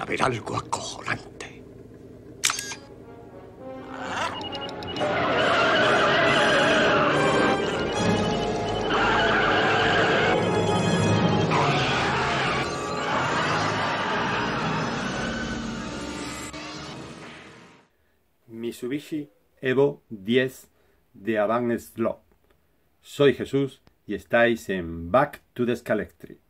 a ver algo acojonante. Mitsubishi Evo 10 de Avant Slot. Soy Jesús y estáis en Back to the Scalectry.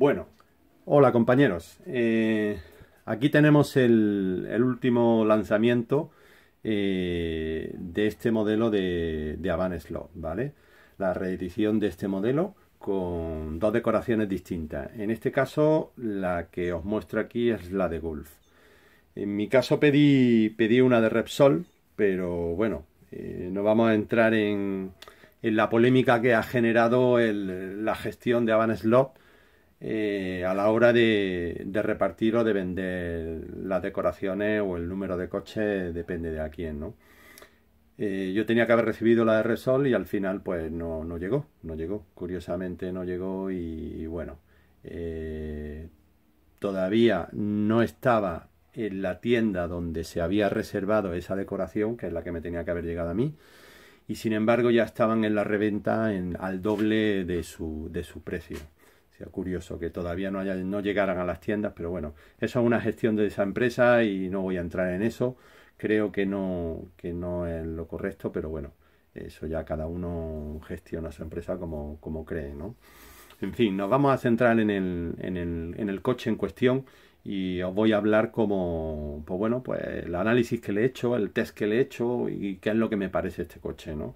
Bueno, hola compañeros. Eh, aquí tenemos el, último lanzamiento eh, de este modelo de, de ¿vale? La reedición de este modelo con dos decoraciones distintas. En este caso, la que os muestro aquí es la de Golf. En mi caso pedí, pedí una de Repsol, pero bueno, eh, no vamos a entrar en, en, la polémica que ha generado la gestión de Avant Slot eh, a la hora de, repartir o de vender las decoraciones o el número de coches, depende de a quién, ¿no? Eh, yo tenía que haber recibido la de Resol y al final pues no, no llegó, no llegó, curiosamente no llegó y, bueno, eh, todavía no estaba en la tienda donde se había reservado esa decoración, que es la que me tenía que haber llegado a mí, y sin embargo ya estaban en la reventa en, al doble de su, de su precio curioso que todavía no, haya, no llegaran a las tiendas, pero bueno, eso es una gestión de esa empresa y no voy a entrar en eso. Creo que no, que no es lo correcto, pero bueno, eso ya cada uno gestiona su empresa como, como cree, ¿no? En fin, nos vamos a centrar en el, en el, en el coche en cuestión y os voy a hablar como, pues bueno, pues el análisis que le he hecho, el test que le he hecho y qué es lo que me parece este coche, ¿no?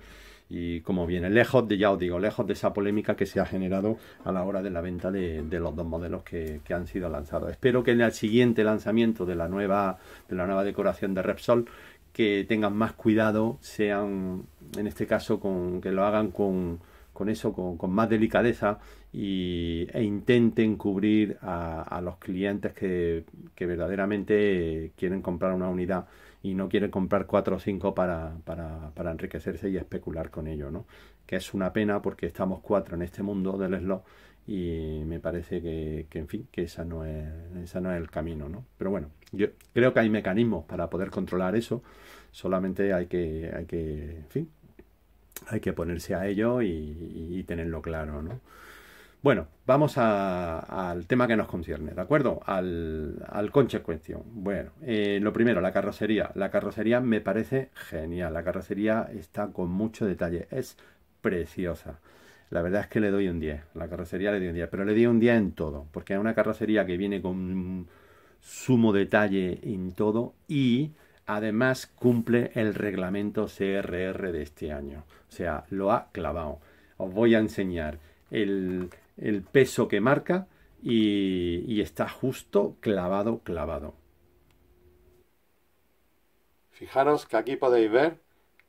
Y como viene lejos de, ya os digo, lejos de esa polémica que se ha generado a la hora de la venta de, los dos modelos que, han sido lanzados. Espero que en el siguiente lanzamiento de la nueva, de la nueva decoración de Repsol que tengan más cuidado, sean, en este caso, con, que lo hagan con, con eso, con, más delicadeza y, e intenten cubrir a, los clientes que, que verdaderamente quieren comprar una unidad y no quiere comprar cuatro o cinco para, para, para, enriquecerse y especular con ello, ¿no? Que es una pena porque estamos cuatro en este mundo del slot y me parece que, que en fin, que esa no, es, esa no es el camino, ¿no? Pero bueno, yo creo que hay mecanismos para poder controlar eso, solamente hay que, hay que, en fin, hay que ponerse a ello y, tenerlo claro, ¿no? Bueno, vamos al tema que nos concierne, ¿de acuerdo? Al, al conche cuestión. Bueno, eh, lo primero, la carrocería. La carrocería me parece genial. La carrocería está con mucho detalle. Es preciosa. La verdad es que le doy un 10. La carrocería le doy un 10. Pero le doy un 10 en todo. Porque es una carrocería que viene con sumo detalle en todo. Y además cumple el reglamento CRR de este año. O sea, lo ha clavado. Os voy a enseñar el peso que marca y, está justo clavado, clavado. Fijaros que aquí podéis ver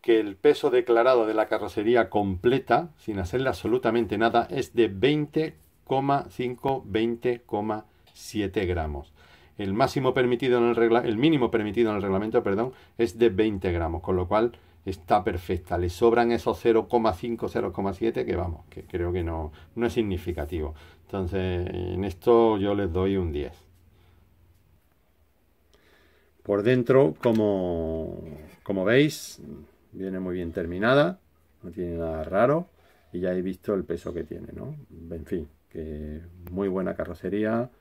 que el peso declarado de la carrocería completa, sin hacerle absolutamente nada, es de 20,5, 20,7 gramos. El máximo permitido en el el mínimo permitido en el reglamento, perdón, es de 20 gramos, con lo cual está perfecta. Le sobran esos 0,5, 0,7 que vamos, que creo que no, no es significativo. Entonces, en esto yo les doy un 10. Por dentro, como, como veis, viene muy bien terminada, no tiene nada raro y ya he visto el peso que tiene, ¿no? En fin, que muy buena carrocería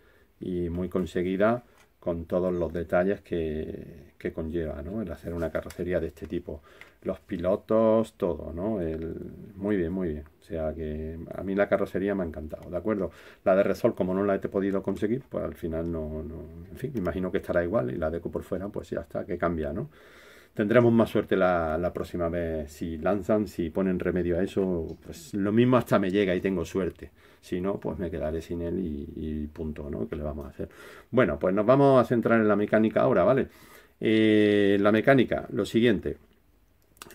y muy conseguida con todos los detalles que, conlleva ¿no? el hacer una carrocería de este tipo. Los pilotos, todo, ¿no? El, muy bien, muy bien. O sea que a mí la carrocería me ha encantado, ¿de acuerdo? La de Resol, como no la he podido conseguir, pues al final no, no en fin, me imagino que estará igual y la deco por fuera, pues ya está, que cambia, ¿no? Tendremos más suerte la, próxima vez si lanzan, si ponen remedio a eso, pues lo mismo hasta me llega y tengo suerte. Si no, pues me quedaré sin él y, punto, ¿no? ¿Qué le vamos a hacer? Bueno, pues nos vamos a centrar en la mecánica ahora, ¿vale? Eh, la mecánica, lo siguiente.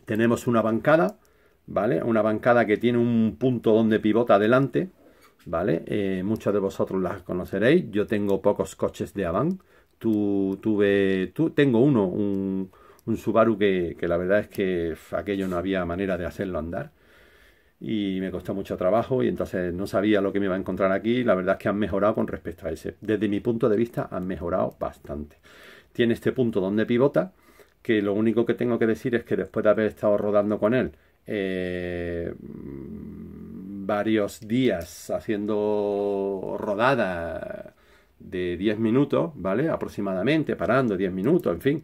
Tenemos una bancada, ¿vale? Una bancada que tiene un punto donde pivota adelante, ¿vale? Eh, muchos de vosotros las conoceréis. Yo tengo pocos coches de Avant. Tú, tuve, tú, tengo uno, un, un Subaru que, que, la verdad es que aquello no había manera de hacerlo andar. Y me costó mucho trabajo y entonces no sabía lo que me iba a encontrar aquí. La verdad es que han mejorado con respecto a ese. Desde mi punto de vista han mejorado bastante. Tiene este punto donde pivota, que lo único que tengo que decir es que después de haber estado rodando con él, eh, varios días haciendo rodada de 10 minutos, ¿vale? Aproximadamente, parando 10 minutos, en fin.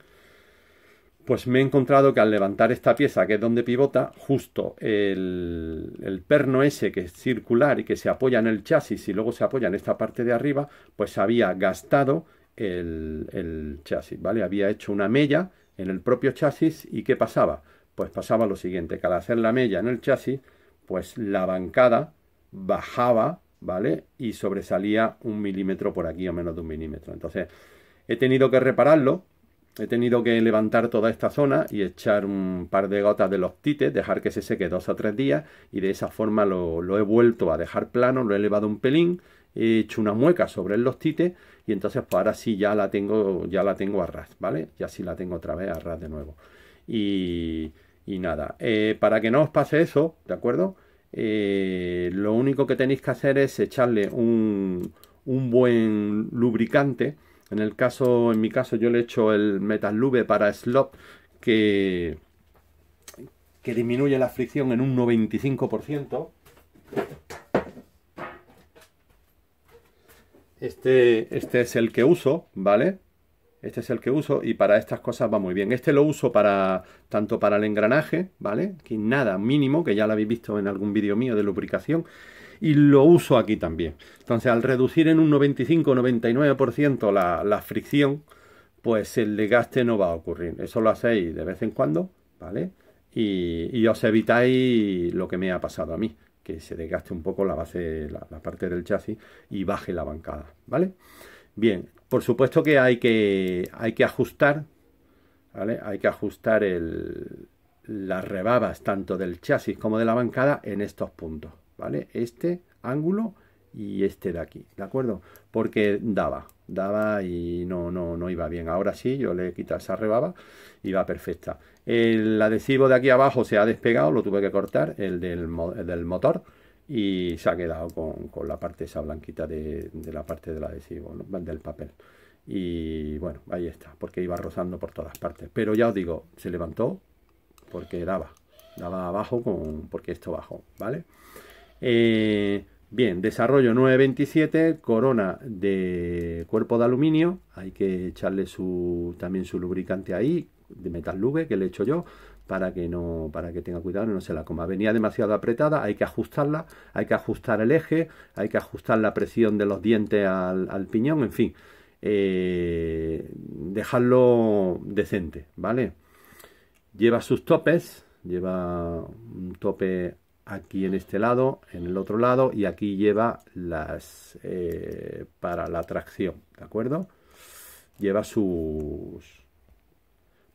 Pues me he encontrado que al levantar esta pieza, que es donde pivota, justo el, perno ese que es circular y que se apoya en el chasis y luego se apoya en esta parte de arriba, pues había gastado el, el chasis, ¿vale? Había hecho una mella en el propio chasis y ¿qué pasaba? Pues pasaba lo siguiente, que al hacer la mella en el chasis, pues la bancada bajaba, ¿vale? Y sobresalía un milímetro por aquí o menos de un milímetro. Entonces, he tenido que repararlo, he tenido que levantar toda esta zona y echar un par de gotas de los tites, dejar que se seque dos o tres días y de esa forma lo, he vuelto a dejar plano, lo he elevado un pelín, he hecho una mueca sobre el tites y entonces pues ahora sí ya la tengo, ya la tengo a ras, ¿vale? Ya sí la tengo otra vez a ras de nuevo. Y, y nada, eh, para que no os pase eso, ¿de acuerdo? Eh, lo único que tenéis que hacer es echarle un, un, buen lubricante. En el caso, en mi caso, yo le echo el Metal Lube para Slot que, que disminuye la fricción en un 95%. Este, este es el que uso, ¿vale? Este es el que uso y para estas cosas va muy bien. Este lo uso para tanto para el engranaje, ¿vale? Que nada, mínimo, que ya lo habéis visto en algún vídeo mío de lubricación. Y lo uso aquí también. Entonces, al reducir en un 95-99% la, la fricción, pues el desgaste no va a ocurrir. Eso lo hacéis de vez en cuando, ¿vale? Y, y os evitáis lo que me ha pasado a mí, que se desgaste un poco la base, la, la parte del chasis y baje la bancada, ¿vale? Bien, por supuesto que hay que, hay que ajustar, ¿vale? Hay que ajustar el, las rebabas tanto del chasis como de la bancada en estos puntos, ¿vale? Este ángulo y este de aquí, ¿de acuerdo? Porque daba, daba y no, no, no iba bien. Ahora sí, yo le he quitado esa rebaba y va perfecta. El adhesivo de aquí abajo se ha despegado, lo tuve que cortar, el del, el del motor y se ha quedado con, la parte esa blanquita de, la parte del adhesivo, del papel. Y bueno, ahí está, porque iba rozando por todas partes. Pero ya os digo, se levantó porque daba, daba abajo con, porque esto bajó, ¿vale? Eh, bien, desarrollo 927, corona de cuerpo de aluminio, hay que echarle su, también su lubricante ahí, de metal lube que le he hecho yo, para que no para que tenga cuidado no se la coma. Venía demasiado apretada, hay que ajustarla, hay que ajustar el eje, hay que ajustar la presión de los dientes al, piñón, en fin, eh, dejarlo decente, ¿vale? Lleva sus topes, lleva un tope aquí en este lado, en el otro lado y aquí lleva las eh, para la tracción, ¿de acuerdo? Lleva sus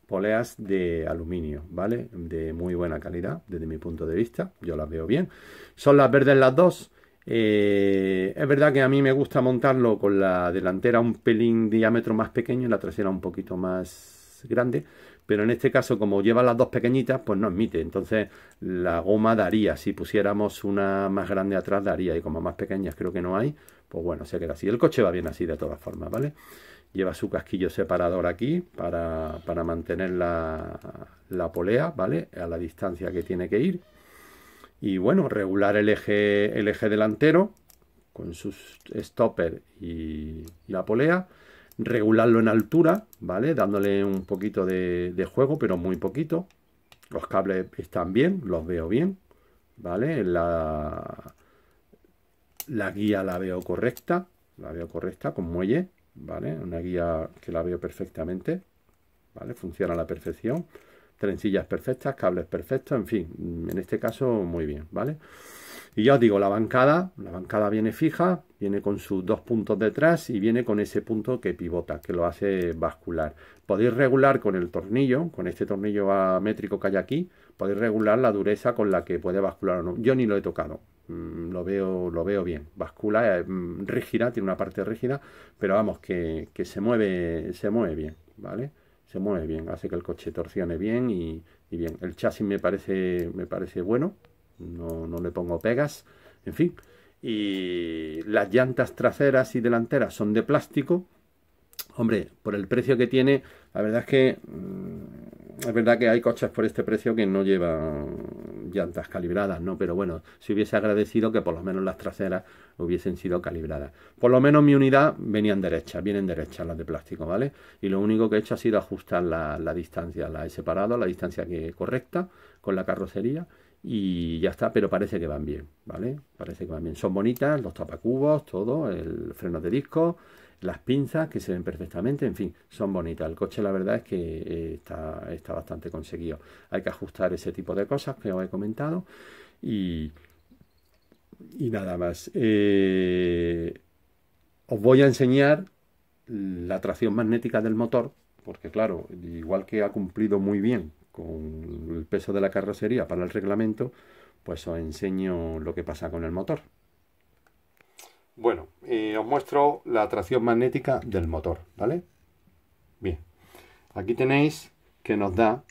poleas de aluminio, ¿vale? De muy buena calidad, desde mi punto de vista, yo las veo bien. Son las verdes las dos. Eh, es verdad que a mí me gusta montarlo con la delantera un pelín diámetro más pequeño y la trasera un poquito más grande, pero en este caso como lleva las dos pequeñitas, pues no admite. Entonces la goma daría, si pusiéramos una más grande atrás daría, y como más pequeñas creo que no hay, pues bueno, se queda así. El coche va bien así de todas formas, ¿vale? lleva su casquillo separador aquí para, mantener la, la, polea, ¿vale? A la distancia que tiene que ir. Y bueno, regular el eje, el eje delantero con sus stopper y la polea. Regularlo en altura, ¿vale? Dándole un poquito de, juego, pero muy poquito. Los cables están bien, los veo bien, ¿vale? La, la guía la veo correcta, la veo correcta con muelle, ¿vale? Una guía que la veo perfectamente, ¿vale? Funciona a la perfección. Trencillas perfectas, cables perfectos, en fin, en este caso muy bien, ¿vale? Y ya os digo, la bancada, la bancada viene fija, viene con sus dos puntos detrás y viene con ese punto que pivota, que lo hace bascular. Podéis regular con el tornillo, con este tornillo métrico que hay aquí, podéis regular la dureza con la que puede bascular o no. Yo ni lo he tocado, mm, lo, veo, lo veo bien. Bascula, es mm, rígida, tiene una parte rígida, pero vamos, que, se, mueve, se mueve bien, ¿vale? Se mueve bien, hace que el coche torcione bien y, y bien. El chasis me parece, me parece bueno, no, no le pongo pegas, en fin. Y las llantas traseras y delanteras son de plástico. Hombre, por el precio que tiene, la verdad es que mm, es verdad que hay coches por este precio que no llevan llantas calibradas, ¿no? Pero bueno, si hubiese agradecido que por lo menos las traseras hubiesen sido calibradas. Por lo menos mi unidad venían derechas, vienen derechas las de plástico, ¿vale? Y lo único que he hecho ha sido ajustar la, la distancia, la he separado, la distancia que correcta con la carrocería y ya está, pero parece que van bien, ¿vale? Parece que van bien. Son bonitas, los tapacubos, todo, el freno de disco, las pinzas que se ven perfectamente, en fin, son bonitas. El coche la verdad es que eh, está, está bastante conseguido. Hay que ajustar ese tipo de cosas que os he comentado y, y nada más. Eh, os voy a enseñar la tracción magnética del motor, porque claro, igual que ha cumplido muy bien con el peso de la carrocería para el reglamento, pues os enseño lo que pasa con el motor. Bueno, eh, os muestro la tracción magnética del motor, ¿vale? Bien, aquí tenéis que nos da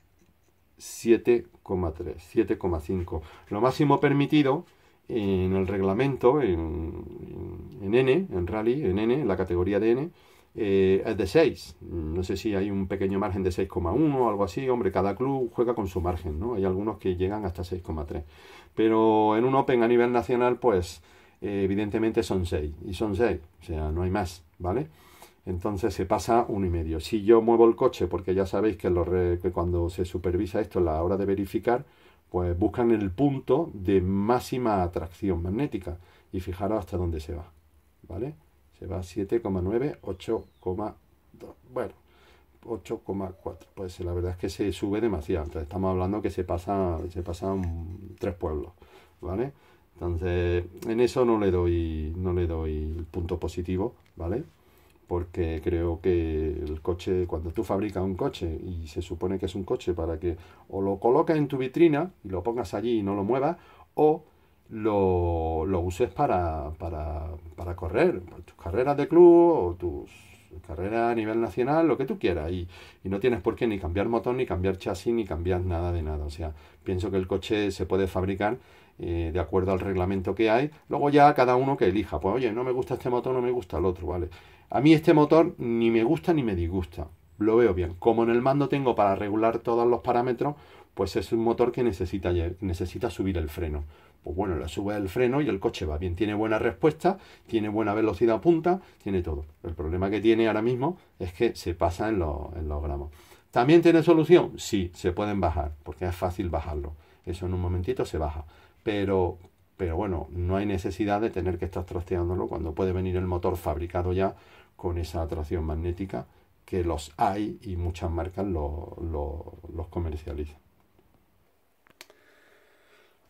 7,3, 7,5. Lo máximo permitido en el reglamento, en, en, N, en Rally, en N, en la categoría de N, eh, es de 6. No sé si hay un pequeño margen de 6,1 o algo así. Hombre, cada club juega con su margen, ¿no? Hay algunos que llegan hasta 6,3. Pero en un Open a nivel nacional, pues eh, evidentemente son 6. Y son 6, o sea, no hay más, ¿vale? Entonces se pasa uno y medio. Si yo muevo el coche, porque ya sabéis que, que cuando se supervisa esto a la hora de verificar, pues buscan el punto de máxima atracción magnética. Y fijaros hasta dónde se va, ¿vale? Se va a 7,9, 8,2. Bueno, 8,4. Pues la verdad es que se sube demasiado. Entonces estamos hablando que se pasa, se pasan tres pueblos, ¿vale? Entonces, en eso no le doy, no le doy el punto positivo, ¿vale? Porque creo que el coche, cuando tú fabricas un coche y se supone que es un coche para que o lo colocas en tu vitrina y lo pongas allí y no lo muevas, o lo, lo uses para, para, para correr, tus carreras de club o tus carreras a nivel nacional, lo que tú quieras. Y, y, no tienes por qué ni cambiar motor, ni cambiar chasis, ni cambiar nada de nada. O sea, pienso que el coche se puede fabricar eh, de acuerdo al reglamento que hay. Luego ya cada uno que elija. Pues oye, no me gusta este motor, no me gusta el otro, ¿vale? A mí este motor ni me gusta ni me disgusta. Lo veo bien. Como en el mando tengo para regular todos los parámetros, pues es un motor que necesita, necesita subir el freno pues bueno, le sube el freno y el coche va bien. Tiene buena respuesta, tiene buena velocidad punta, tiene todo. El problema que tiene ahora mismo es que se pasa en, los gramos. ¿También tiene solución? Sí, se pueden bajar, porque es fácil bajarlo. Eso en un momentito se baja. Pero, pero bueno, no hay necesidad de tener que estar trasteándolo cuando puede venir el motor fabricado ya con esa atracción magnética que los hay y muchas marcas los comercializan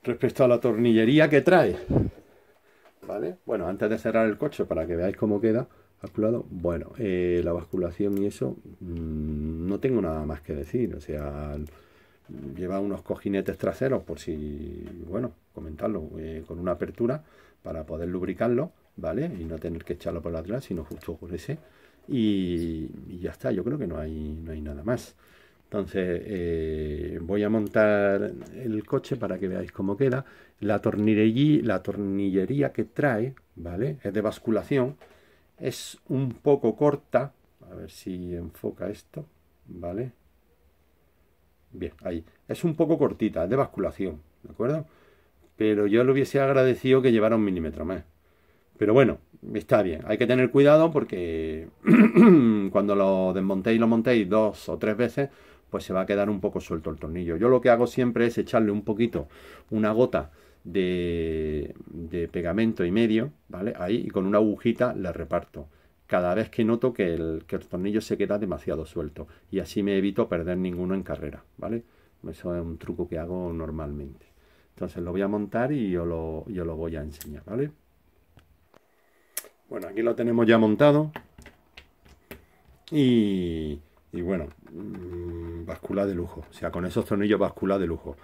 respecto a la tornillería que trae. ¿Vale? Bueno, antes de cerrar el coche para que veáis cómo queda basculado, bueno, eh, la basculación y eso, mm, no tengo nada más que decir. O sea, lleva unos cojinetes traseros por si, bueno, comentarlo, eh, con una apertura para poder lubricarlo, ¿vale? Y no tener que echarlo por lateral, sino justo por ese. Y, y, ya está, yo creo que no hay, no hay nada más. Entonces eh, voy a montar el coche para que veáis cómo queda. La tornillería, que trae, ¿vale? Es de basculación. Es un poco corta. A ver si enfoca esto, ¿vale? Bien, ahí. Es un poco cortita, es de basculación, ¿de acuerdo? Pero yo le hubiese agradecido que llevara un milímetro más. Pero bueno, está bien. Hay que tener cuidado porque cuando lo desmontéis y lo montéis dos o tres veces, pues se va a quedar un poco suelto el tornillo. Yo lo que hago siempre es echarle un poquito, una gota de, pegamento y medio, ¿vale? Ahí, y con una agujita le reparto. Cada vez que noto que el, que el tornillo se queda demasiado suelto. Y así me evito perder ninguno en carrera, ¿vale? Eso es un truco que hago normalmente. Entonces lo voy a montar y yo lo, yo lo voy a enseñar, ¿vale? Bueno, aquí lo tenemos ya montado. Y, y bueno, mm, bascula de lujo. O sea, con esos tornillos bascula de lujo.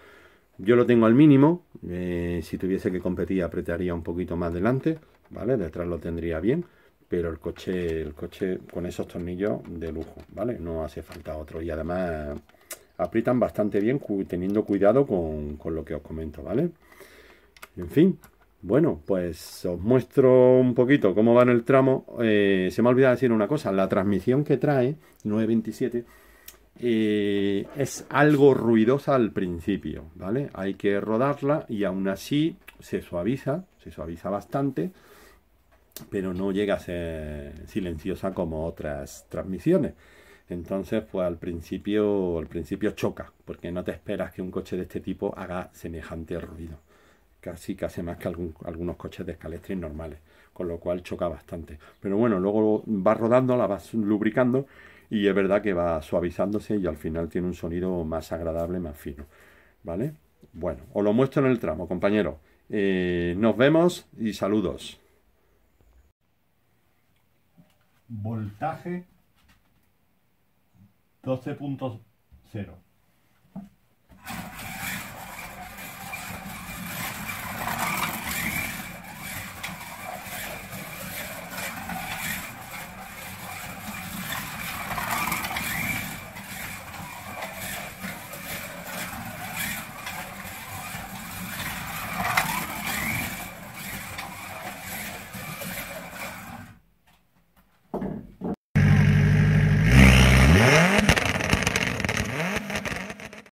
Yo lo tengo al mínimo. Eh, si tuviese que competir apretaría un poquito más delante. ¿Vale? Detrás lo tendría bien. Pero el coche, el coche con esos tornillos de lujo. ¿Vale? No hace falta otro. Y además aprietan bastante bien teniendo cuidado con, con lo que os comento. ¿Vale? En fin, bueno, pues os muestro un poquito cómo va en el tramo. Eh, se me ha olvidado decir una cosa. La transmisión que trae, 927, eh, es algo ruidosa al principio, ¿vale? Hay que rodarla y aún así se suaviza, se suaviza bastante, pero no llega a ser silenciosa como otras transmisiones. Entonces, pues al principio, al principio choca, porque no te esperas que un coche de este tipo haga semejante ruido casi casi más que algunos coches de escalestris normales, con lo cual choca bastante. Pero bueno, luego va rodando, la vas lubricando y es verdad que va suavizándose y al final tiene un sonido más agradable, más fino. ¿Vale? Bueno, os lo muestro en el tramo, compañero. Eh, nos vemos y saludos. Voltaje 12.0